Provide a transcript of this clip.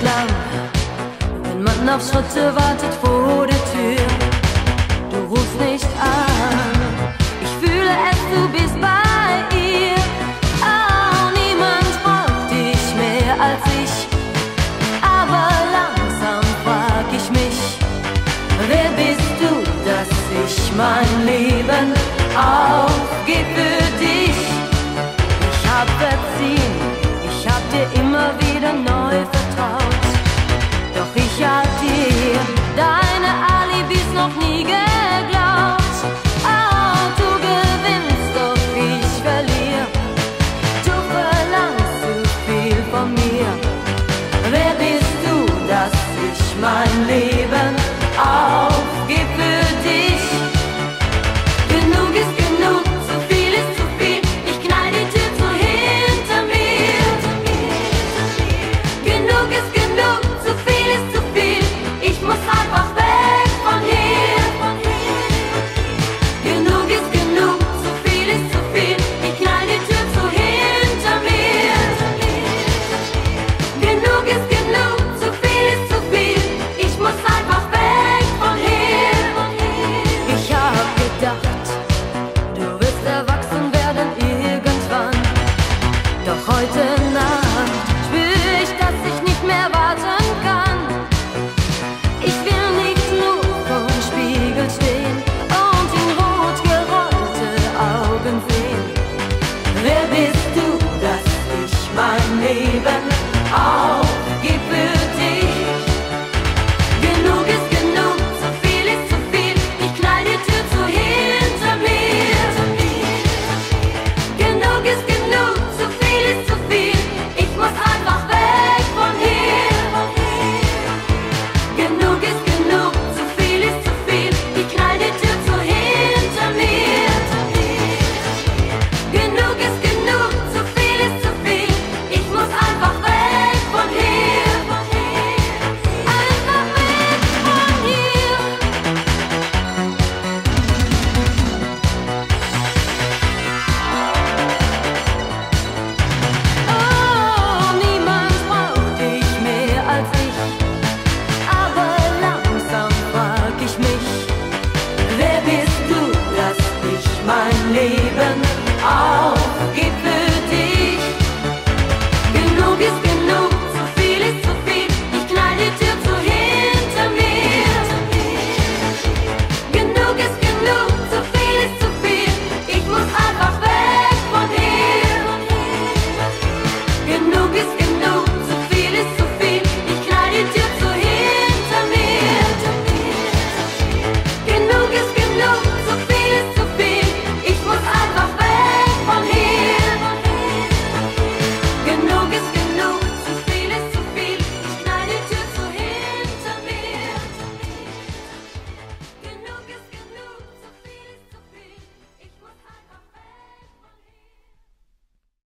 slav. Men man av fått så vant att få tur. mein Leben aufgib für dich. Genug ist genug, zu viel ist zu viel. Ich knall die Tür zu hinter mir. Genug ist genug, zu viel. neighbor. lonely.